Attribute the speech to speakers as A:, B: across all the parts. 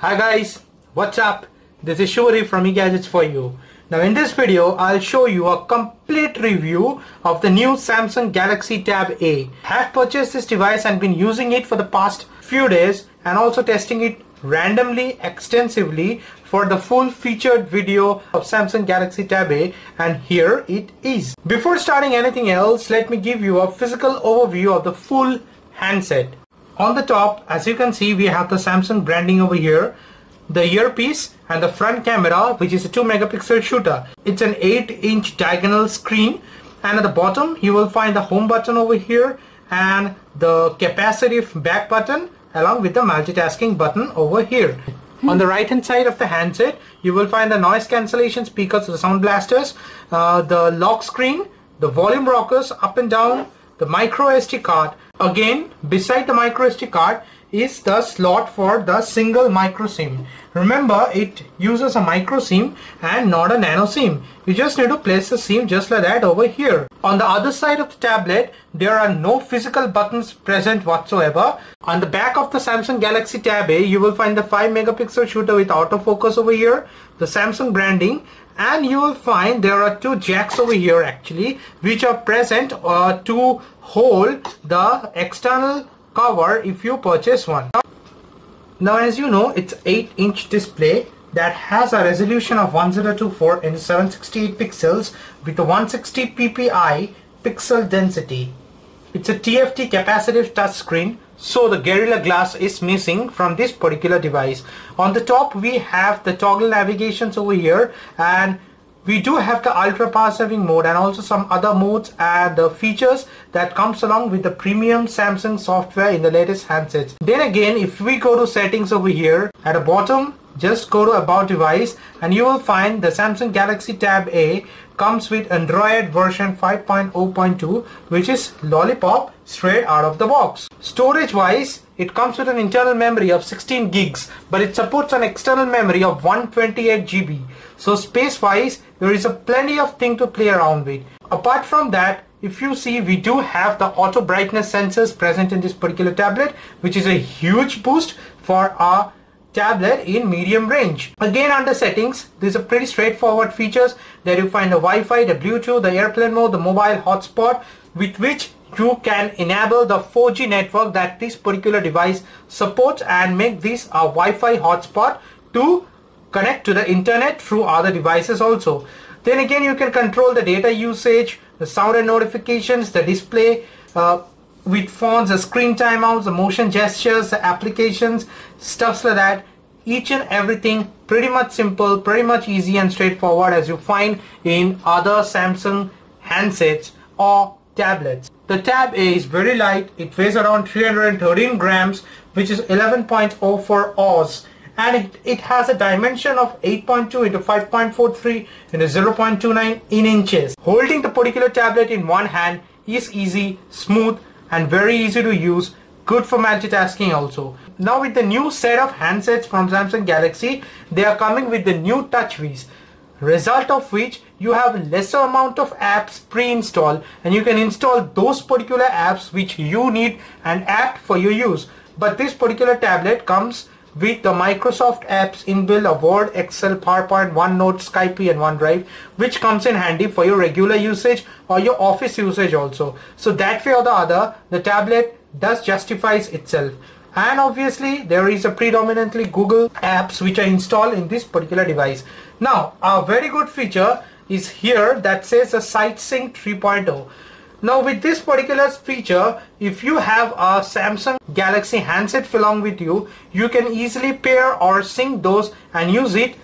A: Hi guys, what's up? This is Shuri from eGadgets for you. Now in this video, I'll show you a complete review of the new Samsung Galaxy Tab A. Have purchased this device and been using it for the past few days and also testing it randomly extensively for the full featured video of Samsung Galaxy Tab A and here it is. Before starting anything else, let me give you a physical overview of the full handset. On the top, as you can see, we have the Samsung branding over here, the earpiece and the front camera which is a 2 megapixel shooter. It's an 8 inch diagonal screen and at the bottom you will find the home button over here and the capacitive back button along with the multitasking button over here. On the right hand side of the handset you will find the noise cancellation speakers, the sound blasters, uh, the lock screen, the volume rockers up and down, the micro SD card. Again beside the micro SD card is the slot for the single micro SIM. Remember it uses a micro SIM and not a nano SIM. You just need to place the SIM just like that over here. On the other side of the tablet there are no physical buttons present whatsoever. On the back of the Samsung Galaxy Tab A you will find the 5 megapixel shooter with autofocus over here, the Samsung branding and you will find there are two jacks over here actually which are present uh, to hold the external cover if you purchase one. Now as you know it's 8 inch display that has a resolution of 1024 into 768 pixels with a 160 ppi pixel density. It's a TFT capacitive touchscreen so the Gorilla Glass is missing from this particular device. On the top we have the toggle navigations over here and we do have the ultra power saving mode and also some other modes and the features that comes along with the premium Samsung software in the latest handsets. Then again if we go to settings over here at the bottom just go to about device and you will find the Samsung Galaxy Tab A comes with Android version 5.0.2 which is lollipop straight out of the box. Storage wise it comes with an internal memory of 16 gigs but it supports an external memory of 128 GB. So space wise there is a plenty of thing to play around with. Apart from that if you see we do have the auto brightness sensors present in this particular tablet which is a huge boost for our tablet in medium range. Again under settings, these are pretty straightforward features. that you find the Wi-Fi, the Bluetooth, the airplane mode, the mobile hotspot with which you can enable the 4G network that this particular device supports and make this a Wi-Fi hotspot to connect to the internet through other devices also. Then again you can control the data usage, the sound and notifications, the display, uh, with fonts, the screen timeouts, the motion gestures, the applications, stuffs like that. Each and everything pretty much simple, pretty much easy and straightforward as you find in other Samsung handsets or tablets. The Tab A is very light. It weighs around 313 grams which is 11.04 Oz and it, it has a dimension of 8.2 into 5.43 into 0.29 in inches. Holding the particular tablet in one hand is easy, smooth and very easy to use. Good for multitasking also. Now with the new set of handsets from Samsung Galaxy they are coming with the new TouchWiz result of which you have lesser amount of apps pre-installed and you can install those particular apps which you need and apt for your use. But this particular tablet comes with the Microsoft apps inbuilt of Word, Excel, PowerPoint, OneNote, Skype and OneDrive which comes in handy for your regular usage or your office usage also. So that way or the other the tablet does justifies itself and obviously there is a predominantly Google apps which are installed in this particular device. Now a very good feature is here that says a SideSync 3.0 now with this particular feature, if you have a Samsung Galaxy handset along with you, you can easily pair or sync those and use it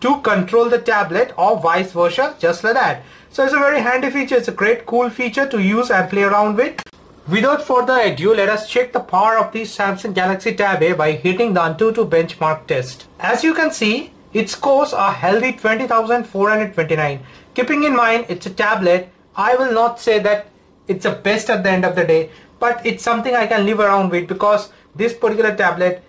A: to control the tablet or vice versa just like that. So it's a very handy feature. It's a great cool feature to use and play around with. Without further ado, let us check the power of the Samsung Galaxy Tab A by hitting the Antutu benchmark test. As you can see, it scores a healthy 20,429. Keeping in mind it's a tablet, I will not say that it's a best at the end of the day but it's something I can live around with because this particular tablet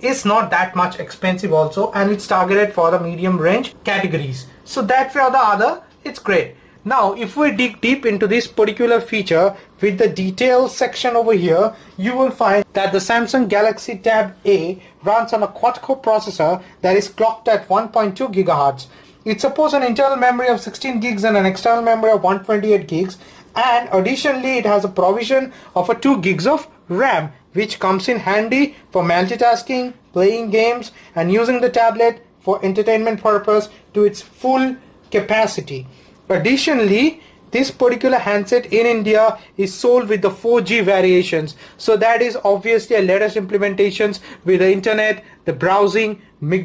A: is not that much expensive also and it's targeted for the medium range categories. So that way or the other it's great. Now if we dig deep into this particular feature with the details section over here you will find that the Samsung Galaxy Tab A runs on a quad-core processor that is clocked at 1.2 gigahertz. It supports an internal memory of 16 gigs and an external memory of 128 gigs and additionally it has a provision of a 2 gigs of RAM which comes in handy for multitasking, playing games and using the tablet for entertainment purpose to its full capacity. Additionally, this particular handset in India is sold with the 4G variations. So that is obviously a latest implementations with the internet, the browsing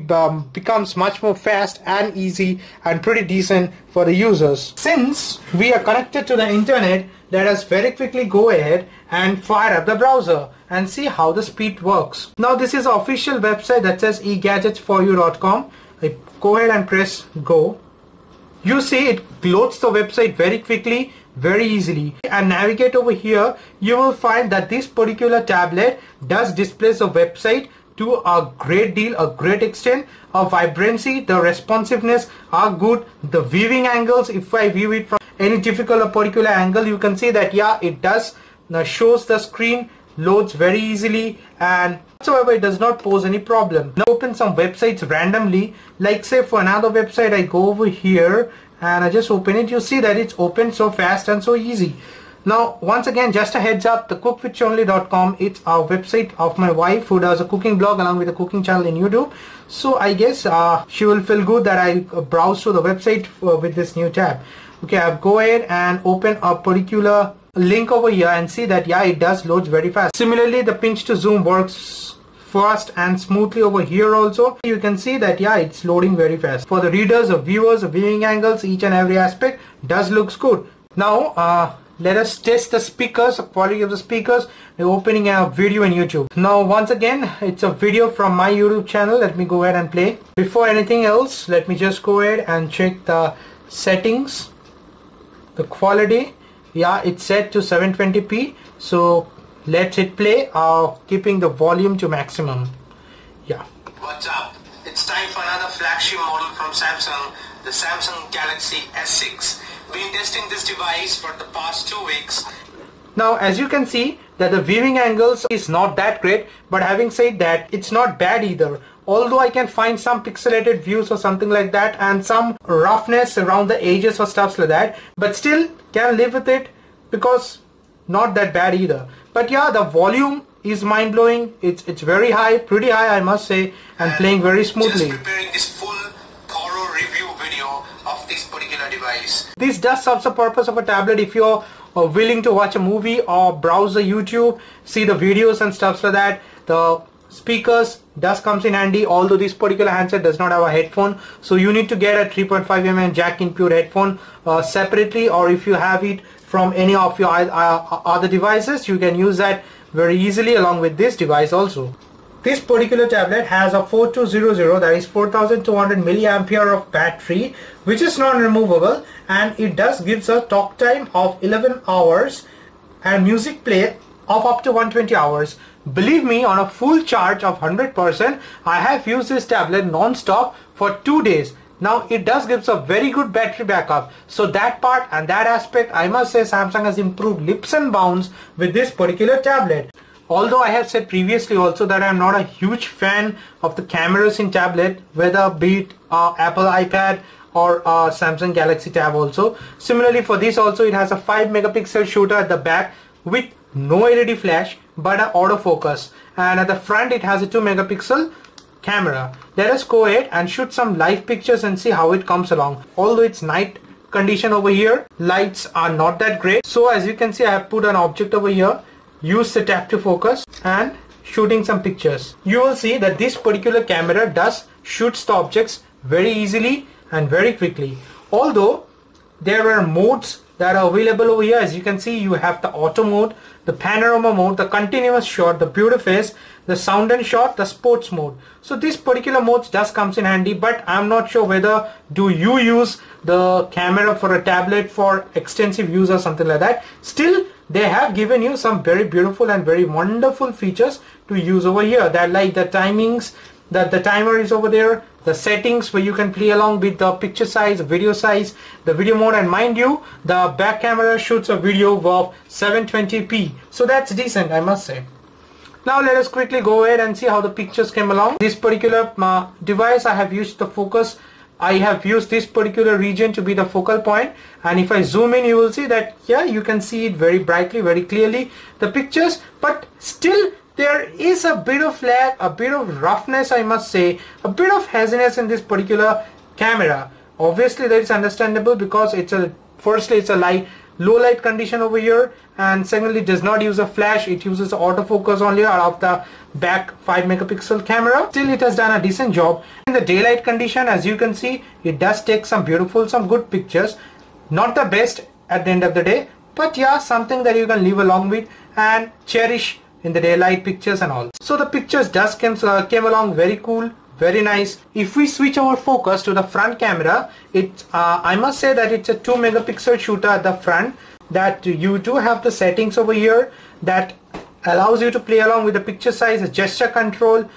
A: um, becomes much more fast and easy and pretty decent for the users. Since we are connected to the internet, let us very quickly go ahead and fire up the browser and see how the speed works. Now this is official website that says egadgetsforyou.com. I go ahead and press go you see it loads the website very quickly very easily. And navigate over here you will find that this particular tablet does display the website to a great deal a great extent. A vibrancy the responsiveness are good. The viewing angles if I view it from any difficult or particular angle you can see that yeah it does now shows the screen loads very easily. And whatsoever it does not pose any problem. Now open some websites randomly like say for another website I go over here and I just open it you see that it's open so fast and so easy. Now once again just a heads up the cookwithshonli.com it's our website of my wife who does a cooking blog along with a cooking channel in YouTube so I guess uh, she will feel good that I browse to the website uh, with this new tab. Okay I'll go ahead and open a particular link over here and see that yeah it does loads very fast. Similarly the pinch to zoom works fast and smoothly over here also. You can see that yeah it's loading very fast. For the readers or viewers or viewing angles each and every aspect does looks good. Now uh, let us test the speakers quality of the speakers. We're opening a video in YouTube. Now once again it's a video from my YouTube channel. Let me go ahead and play. Before anything else let me just go ahead and check the settings the quality yeah it's set to 720p so let's hit play uh, keeping the volume to maximum. Yeah.
B: What's up? It's time for another flagship model from Samsung the Samsung Galaxy S6 been testing this device for the past two weeks.
A: Now as you can see that the viewing angles is not that great but having said that it's not bad either although I can find some pixelated views or something like that and some roughness around the edges or stuff like that but still can live with it because not that bad either. But yeah the volume is mind-blowing. It's it's very high pretty high I must say and playing very smoothly.
B: just preparing this full thorough review video of this particular device.
A: This does serve the purpose of a tablet if you're uh, willing to watch a movie or browse the YouTube see the videos and stuff like that. The speakers does comes in handy although this particular handset does not have a headphone so you need to get a 3.5 mm jack input headphone uh, separately or if you have it from any of your uh, other devices you can use that very easily along with this device also. This particular tablet has a 4200 that is 4200 milliampere of battery which is non-removable and it does gives a talk time of 11 hours and music play of up to 120 hours Believe me, on a full charge of 100%, I have used this tablet non-stop for two days. Now it does gives a very good battery backup. So that part and that aspect, I must say Samsung has improved leaps and bounds with this particular tablet. Although I have said previously also that I am not a huge fan of the cameras in tablet, whether be it uh, Apple iPad or uh, Samsung Galaxy Tab also. Similarly for this also it has a 5 megapixel shooter at the back with no LED flash but an autofocus and at the front it has a 2 megapixel camera. Let us go ahead and shoot some live pictures and see how it comes along. Although it's night condition over here, lights are not that great. So as you can see I have put an object over here, use the tap to focus and shooting some pictures. You will see that this particular camera does shoots the objects very easily and very quickly. Although there are modes that are available over here. As you can see you have the auto mode the panorama mode the continuous shot the beautiface the sound and shot the sports mode. So this particular mode does comes in handy but i'm not sure whether do you use the camera for a tablet for extensive use or something like that. Still they have given you some very beautiful and very wonderful features to use over here. That like the timings that the timer is over there the settings where you can play along with the picture size video size the video mode and mind you the back camera shoots a video of 720p so that's decent I must say. Now let us quickly go ahead and see how the pictures came along. This particular uh, device I have used the focus. I have used this particular region to be the focal point. And if I zoom in you will see that yeah you can see it very brightly very clearly the pictures. But still there is a bit of lag a bit of roughness I must say. A bit of haziness in this particular camera. Obviously that is understandable because it's a firstly it's a light low light condition over here. And secondly does not use a flash. It uses autofocus only out of the back 5 megapixel camera. Still it has done a decent job. In the daylight condition as you can see it does take some beautiful some good pictures. Not the best at the end of the day but yeah something that you can live along with and cherish in the daylight pictures and all. So the pictures does came, uh, came along very cool very nice. If we switch our focus to the front camera it uh, I must say that it's a 2 megapixel shooter at the front that you do have the settings over here that allows you to play along with the picture size the gesture control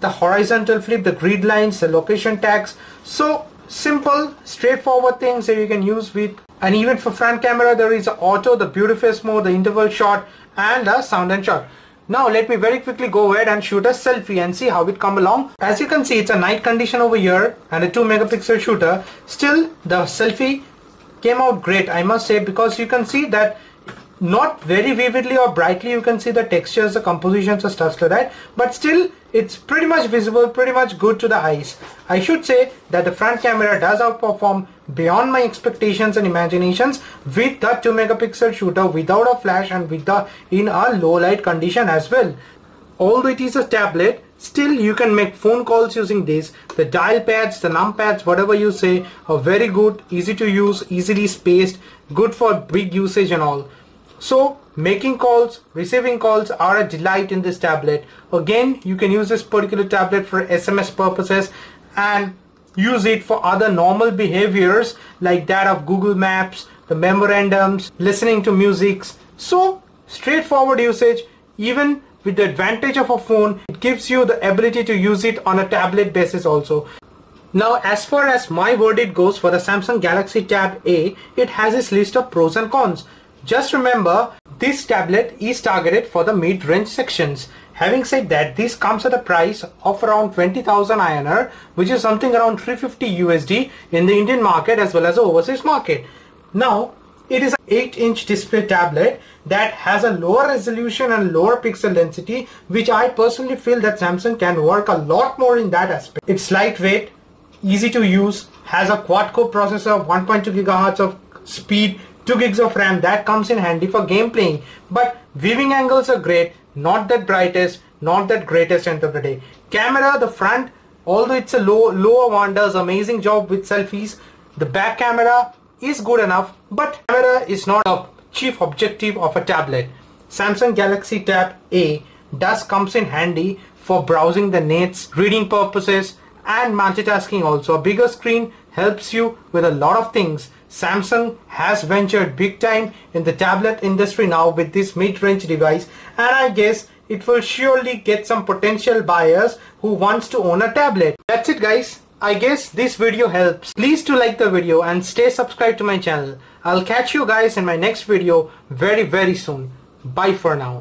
A: the horizontal flip the grid lines the location tags. So simple straightforward things that you can use with. And even for front camera there is auto the beautiful mode the interval shot and the sound and shot now let me very quickly go ahead and shoot a selfie and see how it come along. As you can see it's a night condition over here and a 2 megapixel shooter. Still the selfie came out great I must say because you can see that not very vividly or brightly you can see the textures the compositions or stuff like that but still it's pretty much visible pretty much good to the eyes. I should say that the front camera does outperform beyond my expectations and imaginations with the 2 megapixel shooter without a flash and with the in a low light condition as well. Although it is a tablet still you can make phone calls using this. The dial pads the num pads whatever you say are very good easy to use easily spaced good for big usage and all so making calls, receiving calls are a delight in this tablet. Again, you can use this particular tablet for SMS purposes and use it for other normal behaviors like that of Google Maps, the memorandums, listening to music. So straightforward usage even with the advantage of a phone, it gives you the ability to use it on a tablet basis also. Now as far as my verdict goes for the Samsung Galaxy Tab A, it has its list of pros and cons. Just remember, this tablet is targeted for the mid-range sections. Having said that, this comes at a price of around 20,000 INR, which is something around 350 USD in the Indian market as well as the overseas market. Now, it is an 8-inch display tablet that has a lower resolution and lower pixel density, which I personally feel that Samsung can work a lot more in that aspect. It's lightweight, easy to use, has a quad-core processor, 1.2 gigahertz of speed, 2 gigs of RAM that comes in handy for game playing. But viewing angles are great not that brightest not that greatest end of the day. Camera the front although it's a low lower one does amazing job with selfies. The back camera is good enough but camera is not a chief objective of a tablet. Samsung Galaxy Tab A does comes in handy for browsing the nets reading purposes and multitasking also. A bigger screen helps you with a lot of things Samsung has ventured big time in the tablet industry now with this mid-range device and I guess it will surely get some potential buyers who wants to own a tablet. That's it guys. I guess this video helps. Please to like the video and stay subscribed to my channel. I'll catch you guys in my next video very very soon. Bye for now.